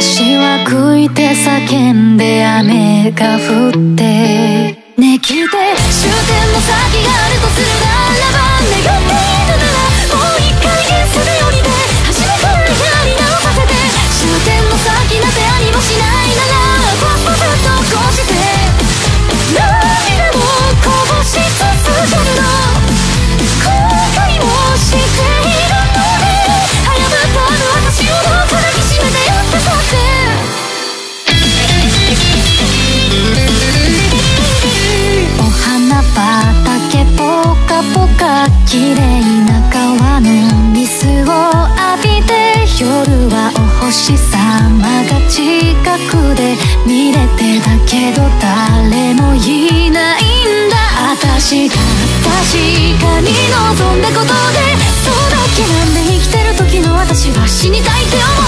私は悔いて叫んで雨が降って。ねきて。綺麗な川の水を浴びて夜はお星様が近くで見れてたけど誰もいないんだ。私が確かに望んだことでそうだけなんで生きてる時の私は死にたいって思う。